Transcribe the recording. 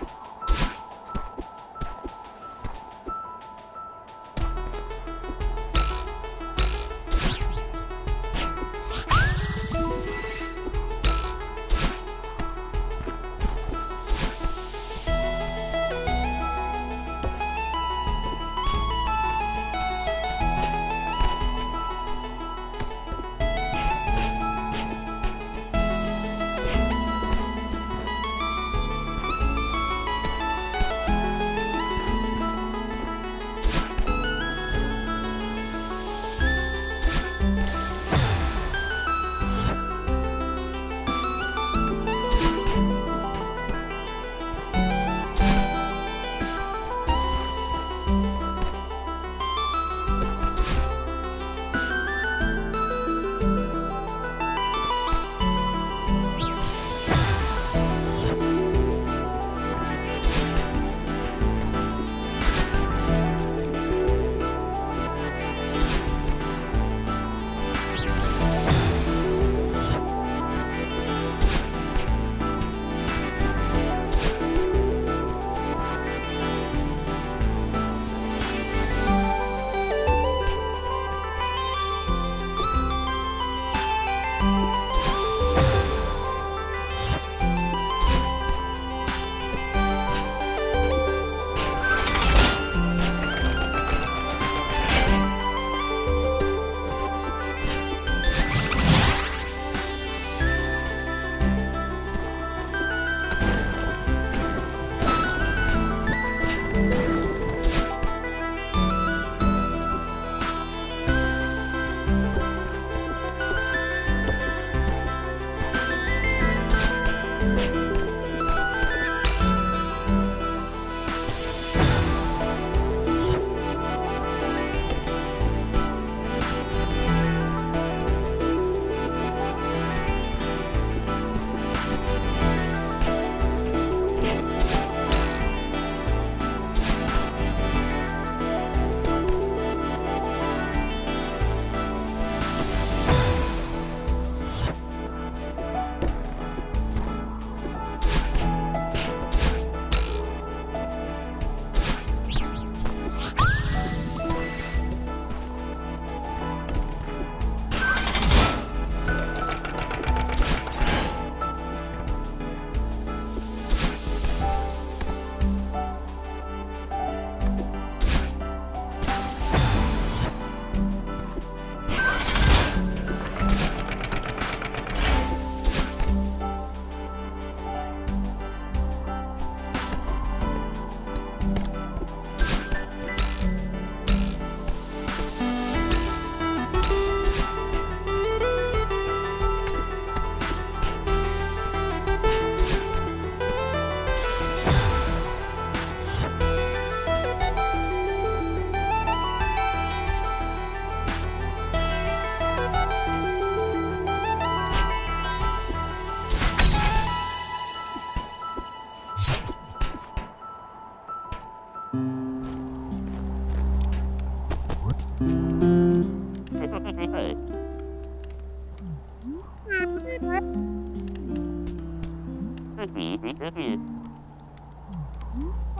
you